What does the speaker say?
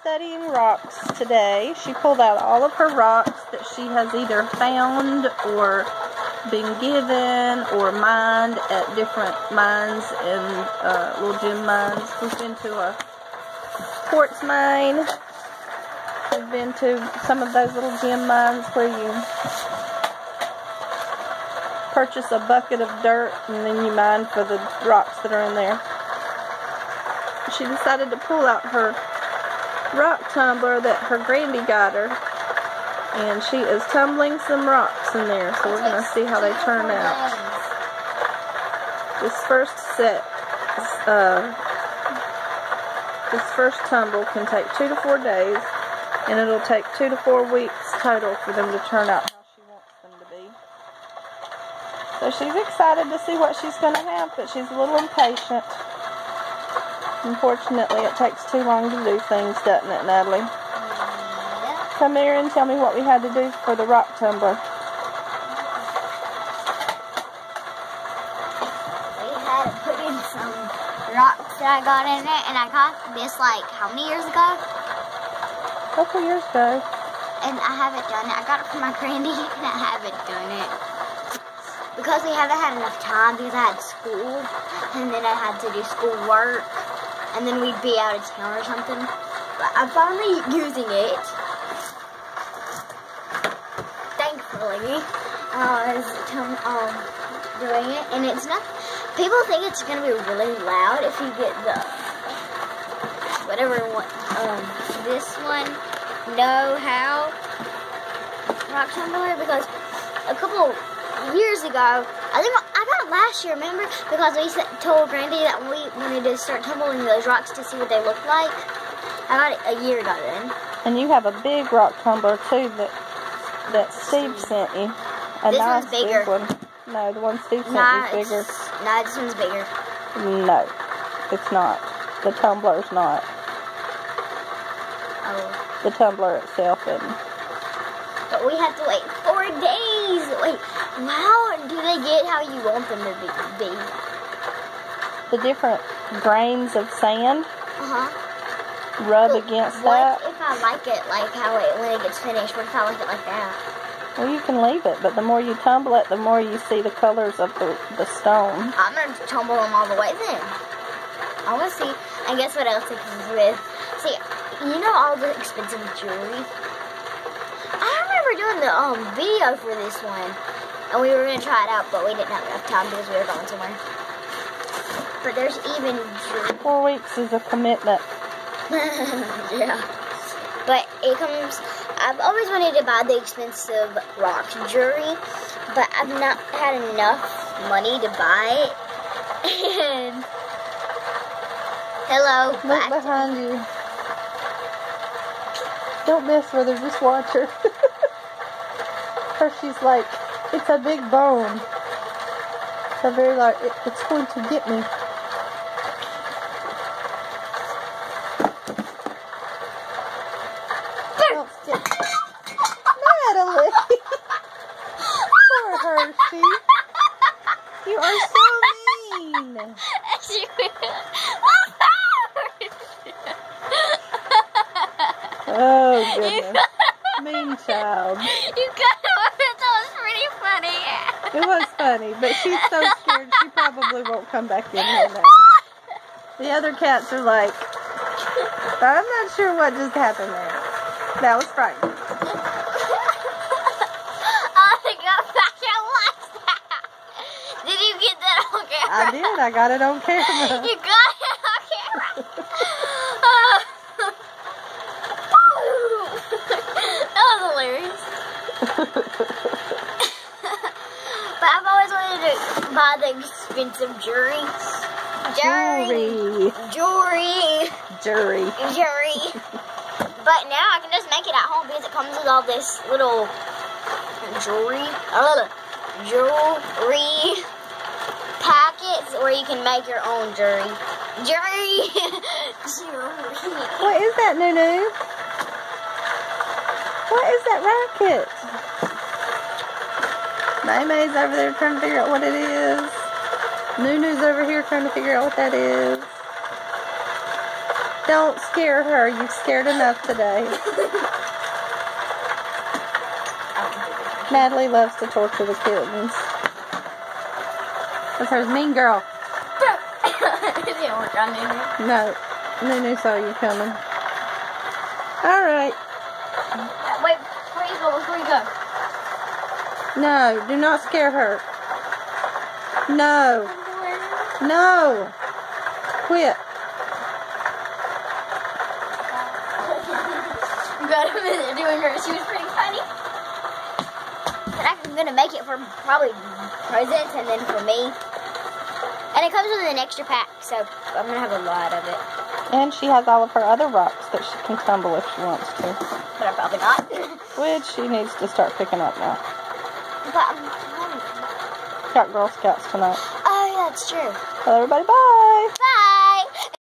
studying rocks today. She pulled out all of her rocks that she has either found or been given or mined at different mines and uh, little gem mines. We've been to a quartz mine. We've been to some of those little gem mines where you purchase a bucket of dirt and then you mine for the rocks that are in there. She decided to pull out her rock tumbler that her grandy got her. And she is tumbling some rocks in there, so we're going to see how they turn out. This first set, uh, this first tumble can take two to four days, and it'll take two to four weeks total for them to turn out how she wants them to be. So she's excited to see what she's going to have, but she's a little impatient. Unfortunately, it takes too long to do things, doesn't it, Natalie? Come here and tell me what we had to do for the rock tumbler. We had to put in some rocks that I got in it, and I got this like how many years ago? A couple years ago. And I haven't done it. I got it from my granny, and I haven't done it because we haven't had enough time because I had school, and then I had to do school work, and then we'd be out of town or something. But I'm finally using it. Thankfully, I was um, doing it, and it's not. People think it's gonna be really loud if you get the whatever one. Um, this one, know how rock tumbler because a couple ago, I think I got last year. Remember because we told Grandy that we wanted to start tumbling those rocks to see what they look like. I got it a year ago then. And you have a big rock tumbler too that that Steve sent you. A This nice one's bigger. big one. No, the one Steve sent Nah, you is bigger. nah, this one's bigger. No, it's not. The tumbler's not. Oh. The tumbler itself isn't. But we have to wait days. Wait, how do they get how you want them to be? be? The different grains of sand Uh huh. rub against what that. if I like it like how it when it gets finished? What if I like it like that? Well, you can leave it, but the more you tumble it, the more you see the colors of the, the stone. I'm gonna tumble them all the way then. I wanna see. And guess what else it comes with? See, you know all the expensive jewelry. I remember doing the um video for this one, and we were gonna try it out, but we didn't have enough time because we were going somewhere. But there's even. Four weeks is a commitment. yeah. But it comes. I've always wanted to buy the expensive rock jewelry, but I've not had enough money to buy it. And hello, Look behind you. Don't mess with her, just watch her. Hershey's like, it's a big bone. It's a very large, it, it's going to get me. Don't. Natalie! Poor Hershey. You are so mean. Oh, goodness. Mean child. You got it. That was pretty funny. It was funny, but she's so scared she probably won't come back in here now. The other cats are like, I'm not sure what just happened there. That was frightening. I think I'm back and watch that. Did you get that on camera? I did. I got it on camera. You got it on camera. that was hilarious. But I've always wanted to buy the expensive jewelry. Jewelry. Jewelry. Jewelry. Jewelry. but now I can just make it at home because it comes with all this little jewelry. Uh, jewelry packets where you can make your own jewelry. Jewelry. jewelry. What is that, Nunu? What is that racket? Maymay's over there trying to figure out what it is. Nunu's over here trying to figure out what that is. Don't scare her. You've scared enough today. Natalie loves to torture the kittens. That's her mean girl. it didn't work on Nunu. No. Nunu saw you coming. Alright. Wait, before you go, you go. No, do not scare her. No. No. Quit. Got a minute doing her. She was pretty funny. And I'm gonna make it for probably presents and then for me. And it comes with an extra pack, so I'm gonna have a lot of it. And she has all of her other rocks that she can tumble if she wants to. But I'm probably not. Which she needs to start picking up now. But I'm, Got Girl Scouts tonight. oh yeah, that's true. Tell everybody bye. Bye.